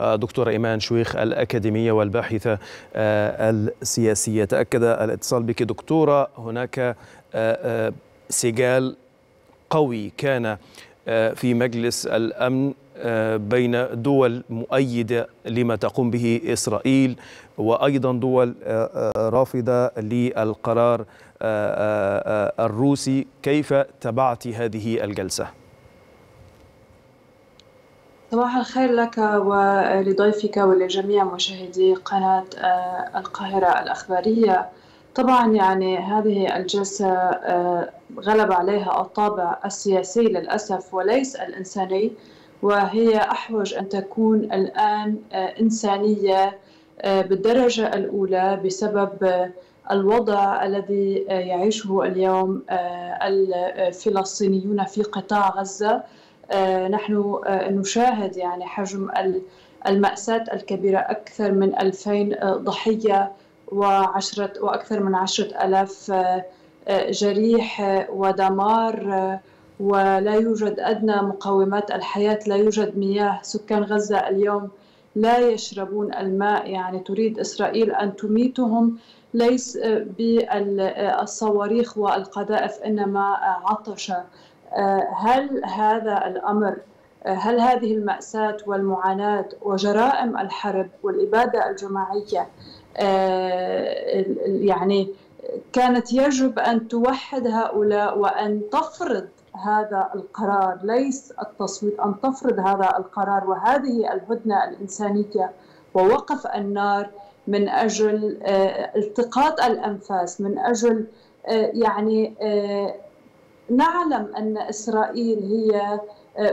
دكتورة إيمان شويخ الأكاديمية والباحثة السياسية تأكد الاتصال بك دكتورة هناك سجال قوي كان في مجلس الأمن بين دول مؤيدة لما تقوم به إسرائيل وأيضا دول رافضة للقرار الروسي كيف تبعت هذه الجلسة؟ صباح الخير لك ولضيفك ولجميع مشاهدي قناة القاهرة الأخبارية. طبعا يعني هذه الجلسة غلب عليها الطابع السياسي للأسف وليس الإنساني وهي أحوج أن تكون الآن إنسانية بالدرجة الأولى بسبب الوضع الذي يعيشه اليوم الفلسطينيون في قطاع غزة. نحن نشاهد يعني حجم المأساة الكبيرة أكثر من 2000 ضحية وعشرة وأكثر من عشرة ألاف جريح ودمار ولا يوجد أدنى مقومات الحياة لا يوجد مياه سكان غزة اليوم لا يشربون الماء. يعني تريد إسرائيل أن تميتهم ليس بالصواريخ والقذائف إنما عطشا هل هذا الأمر هل هذه المأساة والمعاناة وجرائم الحرب والإبادة الجماعية يعني كانت يجب أن توحد هؤلاء وأن تفرض هذا القرار؟ ليس التصويت أن تفرض هذا القرار. وهذه الهدنة الإنسانية ووقف النار من أجل التقاط الأنفاس من أجل يعني نعلم أن إسرائيل هي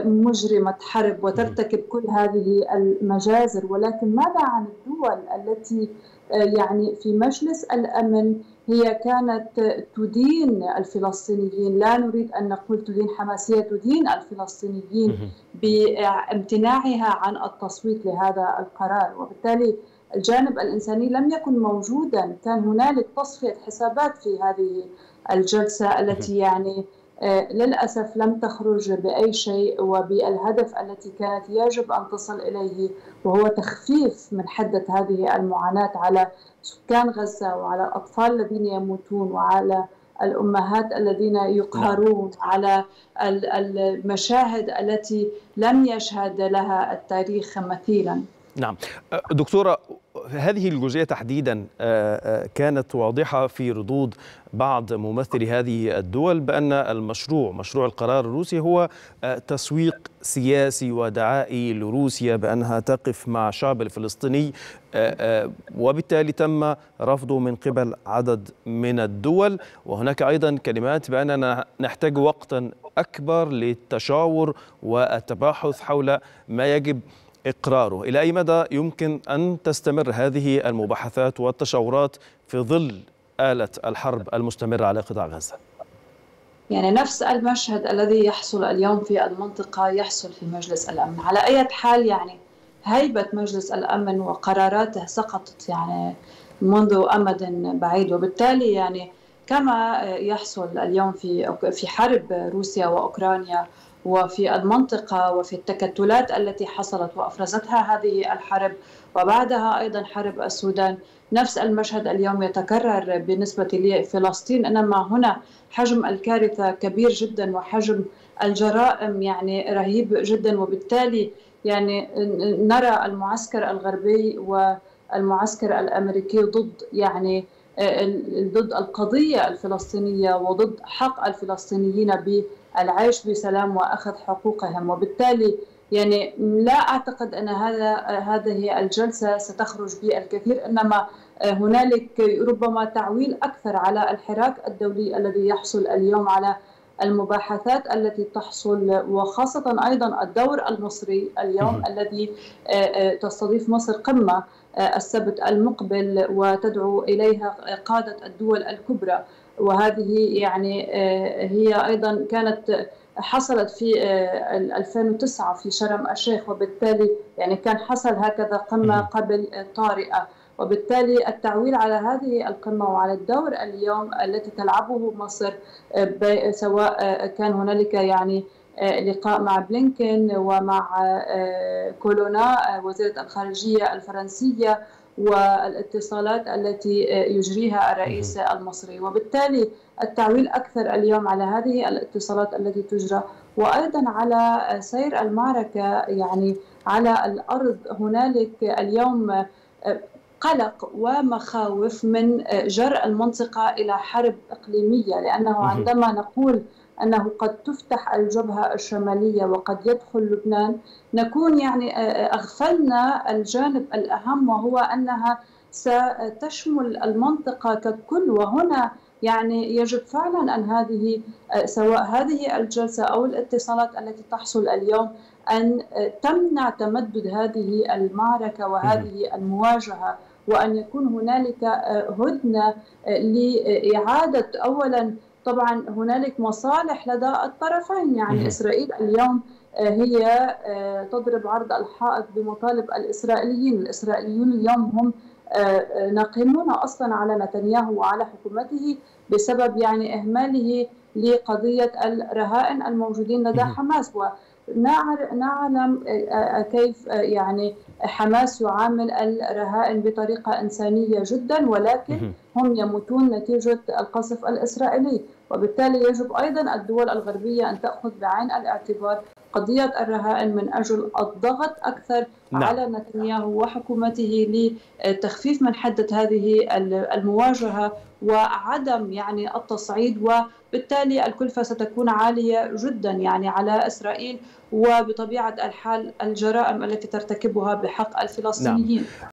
مجرمة حرب وترتكب كل هذه المجازر ولكن ماذا عن الدول التي يعني في مجلس الأمن هي كانت تدين الفلسطينيين؟ لا نريد أن نقول تدين حماسية تدين الفلسطينيين بامتناعها عن التصويت لهذا القرار. وبالتالي الجانب الإنساني لم يكن موجودا. كان هنالك تصفية حسابات في هذه الجلسة التي يعني للأسف لم تخرج بأي شيء وبالهدف التي كانت يجب أن تصل إليه وهو تخفيف من حدة هذه المعاناة على سكان غزة وعلى الأطفال الذين يموتون وعلى الأمهات الذين يقهرون على المشاهد التي لم يشهد لها التاريخ مثيلا. نعم. دكتورة هذه الجزئية تحديدا كانت واضحة في ردود بعض ممثلي هذه الدول بأن المشروع مشروع القرار الروسي هو تسويق سياسي ودعائي لروسيا بأنها تقف مع الشعب الفلسطيني وبالتالي تم رفضه من قبل عدد من الدول. وهناك أيضا كلمات بأننا نحتاج وقتا أكبر للتشاور والتباحث حول ما يجب إقراره. إلى أي مدى يمكن أن تستمر هذه المباحثات والتشاورات في ظل آلة الحرب المستمرة على قطاع غزة؟ يعني نفس المشهد الذي يحصل اليوم في المنطقة يحصل في مجلس الأمن. على أي حال يعني هيبة مجلس الأمن وقراراته سقطت يعني منذ أمد بعيد. وبالتالي يعني كما يحصل اليوم في في حرب روسيا وأوكرانيا وفي المنطقة وفي التكتلات التي حصلت وأفرزتها هذه الحرب وبعدها أيضا حرب السودان. نفس المشهد اليوم يتكرر بالنسبة لفلسطين إنما هنا حجم الكارثة كبير جدا وحجم الجرائم يعني رهيب جدا. وبالتالي يعني نرى المعسكر الغربي والمعسكر الأمريكي ضد يعني ضد القضية الفلسطينية وضد حق الفلسطينيين بالعيش بسلام وأخذ حقوقهم. وبالتالي يعني لا أعتقد أن هذا هذه الجلسة ستخرج بالكثير إنما هنالك ربما تعويل أكثر على الحراك الدولي الذي يحصل اليوم على المباحثات التي تحصل وخاصة أيضا الدور المصري اليوم الذي تستضيف مصر قمة السبت المقبل وتدعو إليها قادة الدول الكبرى. وهذه يعني هي أيضا كانت حصلت في 2009 في شرم الشيخ وبالتالي يعني كان حصل هكذا قمة قبل طارئة. وبالتالي التعويل على هذه القمة وعلى الدور اليوم التي تلعبه مصر سواء كان هنالك يعني لقاء مع بلينكن ومع كولونا وزيرة الخارجية الفرنسية والاتصالات التي يجريها الرئيس المصري. وبالتالي التعويل أكثر اليوم على هذه الاتصالات التي تجرى وأيضا على سير المعركة يعني على الأرض. هنالك اليوم قلق ومخاوف من جر المنطقة إلى حرب إقليمية لأنه عندما نقول أنه قد تفتح الجبهة الشمالية وقد يدخل لبنان. نكون يعني أغفلنا الجانب الأهم وهو أنها ستشمل المنطقة ككل. وهنا يعني يجب فعلا أن هذه سواء هذه الجلسة أو الاتصالات التي تحصل اليوم أن تمنع تمدد هذه المعركة وهذه المواجهة وأن يكون هنالك هدنة لإعادة أولا طبعا هنالك مصالح لدى الطرفين يعني إسرائيل اليوم هي تضرب عرض الحائط بمطالب الإسرائيليين. الإسرائيليون اليوم هم ناقمون أصلا على نتنياهو وعلى حكومته بسبب يعني إهماله لقضية الرهائن الموجودين لدى حماس. ونعلم كيف يعني حماس يعامل الرهائن بطريقة إنسانية جدا ولكن هم يموتون نتيجة القصف الإسرائيلي وبالتالي يجب أيضا الدول الغربية أن تأخذ بعين الاعتبار قضية الرهائن من أجل الضغط أكثر نعم. على نتنياهو وحكومته لتخفيف من حدة هذه المواجهة وعدم يعني التصعيد وبالتالي الكلفة ستكون عالية جدا يعني على إسرائيل وبطبيعة الحال الجرائم التي ترتكبها بحق الفلسطينيين نعم.